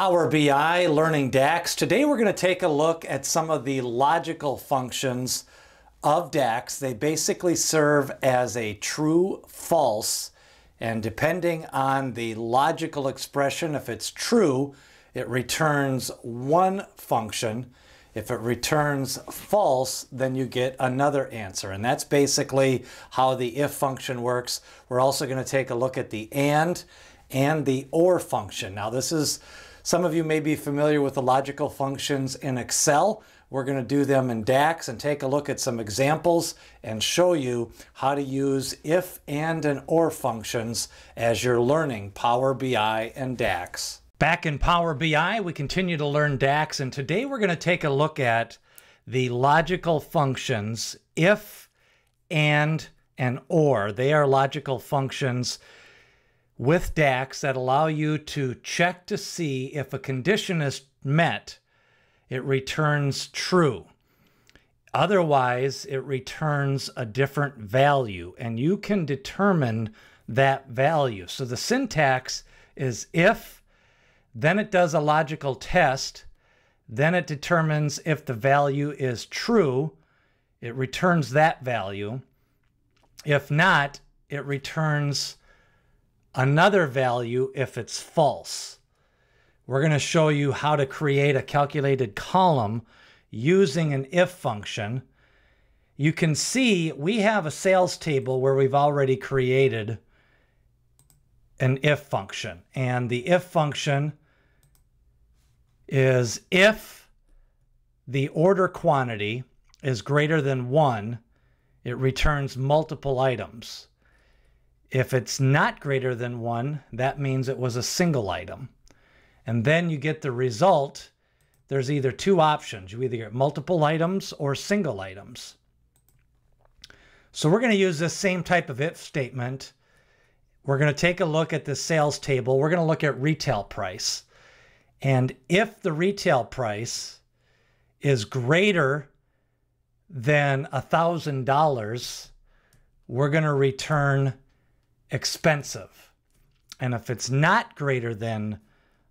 Power BI, learning DAX. Today we're going to take a look at some of the logical functions of DAX. They basically serve as a true, false, and depending on the logical expression, if it's true, it returns one function. If it returns false, then you get another answer. And that's basically how the if function works. We're also going to take a look at the and and the or function. Now this is some of you may be familiar with the logical functions in Excel. We're going to do them in DAX and take a look at some examples and show you how to use if, and, and or functions as you're learning Power BI and DAX. Back in Power BI, we continue to learn DAX, and today we're going to take a look at the logical functions if, and, and or. They are logical functions with DAX that allow you to check to see if a condition is met, it returns true. Otherwise, it returns a different value, and you can determine that value. So the syntax is if, then it does a logical test, then it determines if the value is true, it returns that value. If not, it returns another value if it's false. We're going to show you how to create a calculated column using an if function. You can see we have a sales table where we've already created an if function. And the if function is if the order quantity is greater than one, it returns multiple items. If it's not greater than one, that means it was a single item. And then you get the result. There's either two options. You either get multiple items or single items. So we're going to use this same type of if statement. We're going to take a look at the sales table. We're going to look at retail price. And if the retail price is greater than $1,000, we're going to return expensive. And if it's not greater than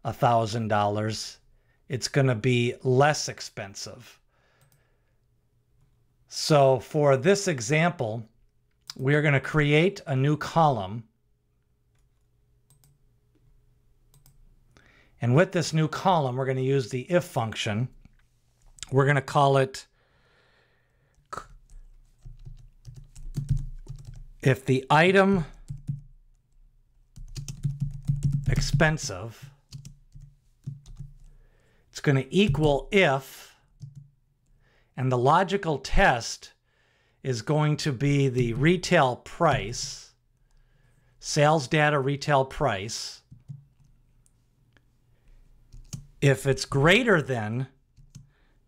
$1,000, it's going to be less expensive. So for this example, we're going to create a new column. And with this new column, we're going to use the if function. We're going to call it if the item expensive. It's going to equal if, and the logical test is going to be the retail price, sales data retail price. If it's greater than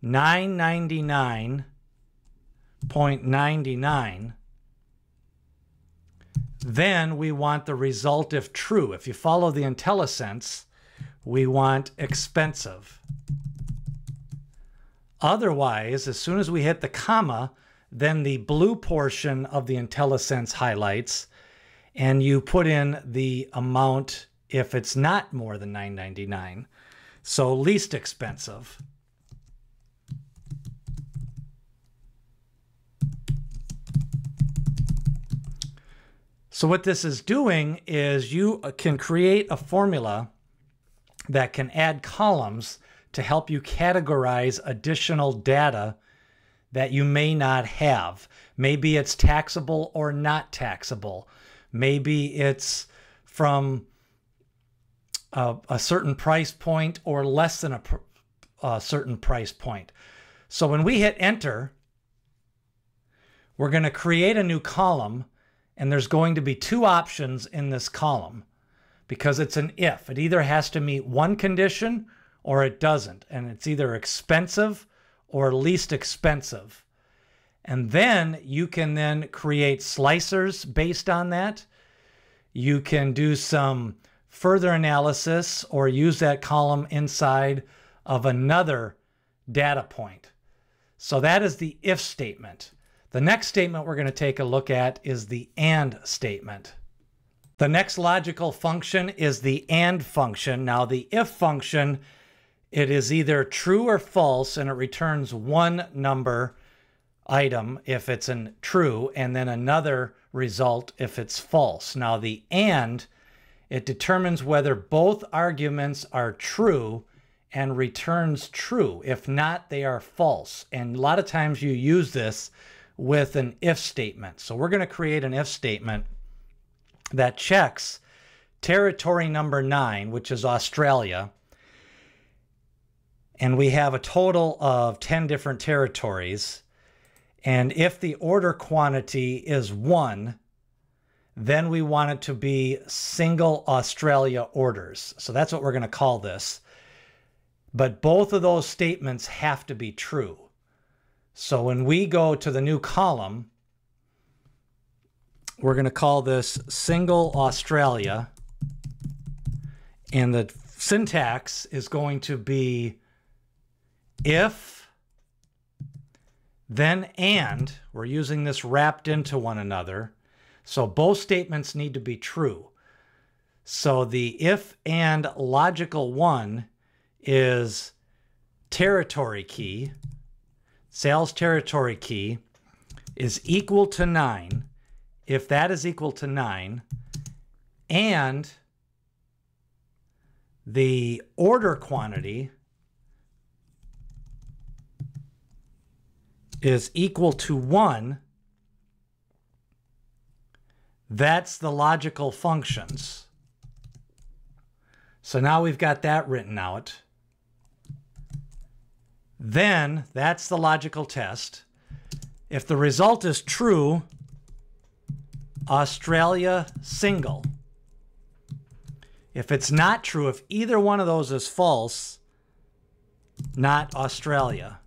999.99, then we want the result if true. If you follow the IntelliSense, we want expensive. Otherwise, as soon as we hit the comma, then the blue portion of the IntelliSense highlights, and you put in the amount if it's not more than 9.99. So least expensive. So what this is doing is you uh, can create a formula that can add columns to help you categorize additional data that you may not have. Maybe it's taxable or not taxable. Maybe it's from a, a certain price point or less than a, a certain price point. So when we hit enter, we're going to create a new column and there's going to be two options in this column because it's an if. It either has to meet one condition or it doesn't. And it's either expensive or least expensive. And then you can then create slicers based on that. You can do some further analysis or use that column inside of another data point. So that is the if statement. The next statement we're going to take a look at is the AND statement. The next logical function is the AND function. Now, the if function, it is either true or false, and it returns one number item if it's an true, and then another result if it's false. Now, the AND, it determines whether both arguments are true and returns true. If not, they are false. And a lot of times you use this with an if statement. So we're going to create an if statement that checks territory number nine, which is Australia. And we have a total of 10 different territories. And if the order quantity is one, then we want it to be single Australia orders. So that's what we're going to call this. But both of those statements have to be true. So when we go to the new column, we're going to call this single Australia. And the syntax is going to be if, then and. We're using this wrapped into one another. So both statements need to be true. So the if and logical one is territory key, sales territory key is equal to 9 if that is equal to 9 and the order quantity is equal to 1, that's the logical functions. So now we've got that written out. Then that's the logical test. If the result is true, Australia single. If it's not true, if either one of those is false, not Australia.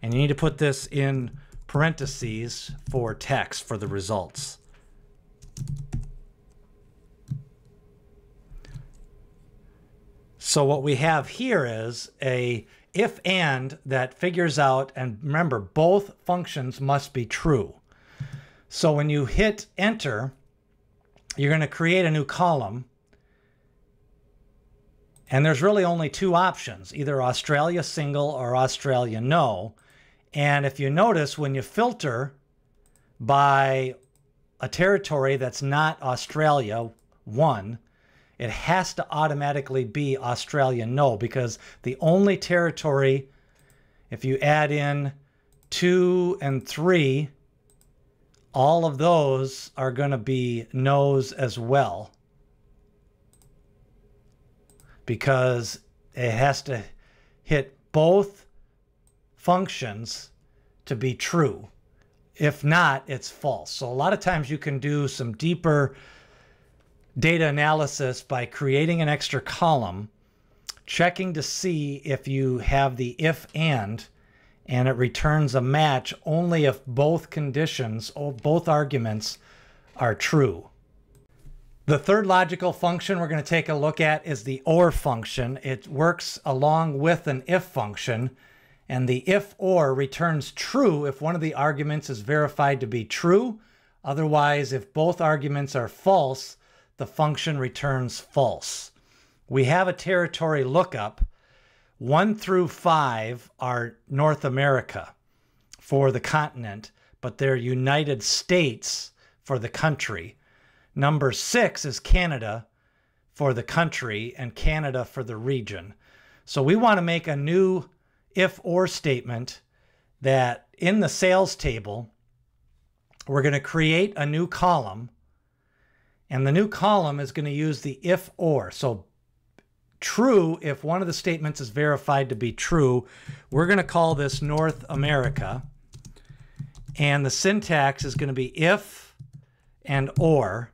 And you need to put this in parentheses for text for the results. So what we have here is a if and that figures out, and remember, both functions must be true. So when you hit enter, you're going to create a new column. And there's really only two options, either Australia single or Australia no. And if you notice, when you filter by a territory that's not Australia, one, it has to automatically be Australia no, because the only territory, if you add in two and three, all of those are going to be no's as well because it has to hit both functions to be true. If not, it's false. So a lot of times you can do some deeper data analysis by creating an extra column, checking to see if you have the if and and it returns a match only if both conditions or both arguments are true. The third logical function we're going to take a look at is the OR function. It works along with an if function, and the if or returns true if one of the arguments is verified to be true. Otherwise, if both arguments are false, the function returns false. We have a territory lookup, one through five are North America for the continent, but they're United States for the country. Number six is Canada for the country and Canada for the region. So we want to make a new if or statement that in the sales table, we're going to create a new column. And the new column is going to use the if or. So true if one of the statements is verified to be true. We're going to call this North America. And the syntax is going to be if and or.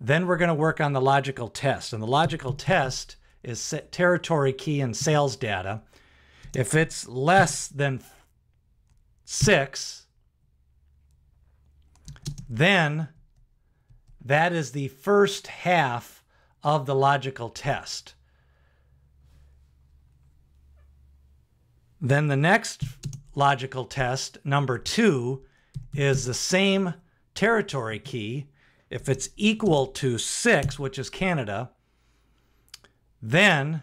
Then we're going to work on the logical test. And the logical test is territory key and sales data. If it's less than six, then that is the first half of the logical test. Then the next logical test, number two, is the same territory key. If it's equal to 6, which is Canada, then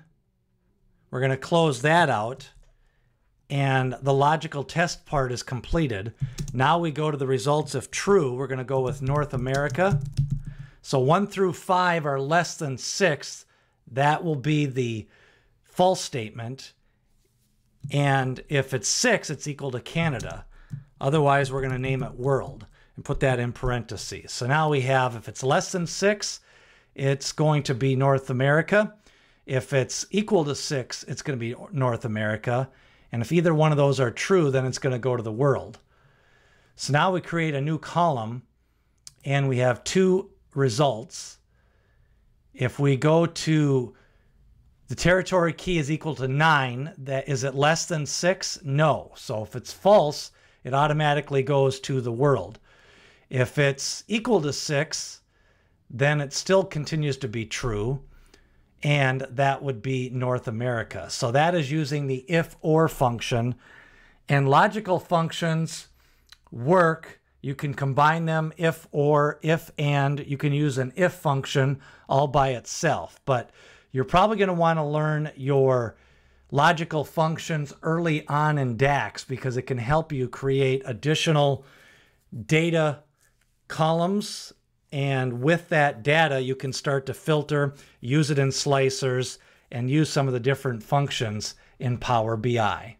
we're going to close that out and the logical test part is completed. Now we go to the results if true. We're going to go with North America. So 1 through 5 are less than 6. That will be the false statement. And if it's 6, it's equal to Canada. Otherwise, we're going to name it world and put that in parentheses. So now we have, if it's less than 6, it's going to be North America. If it's equal to 6, it's going to be North America. And if either one of those are true, then it's going to go to the world. So now we create a new column and we have two results. If we go to the territory key is equal to 9, that is it less than 6? No. So if it's false, it automatically goes to the world. If it's equal to 6, then it still continues to be true and that would be North America. So that is using the if or function. And logical functions work. You can combine them if or, if and. You can use an if function all by itself. But you're probably going to want to learn your logical functions early on in DAX because it can help you create additional data columns and with that data, you can start to filter, use it in slicers, and use some of the different functions in Power BI.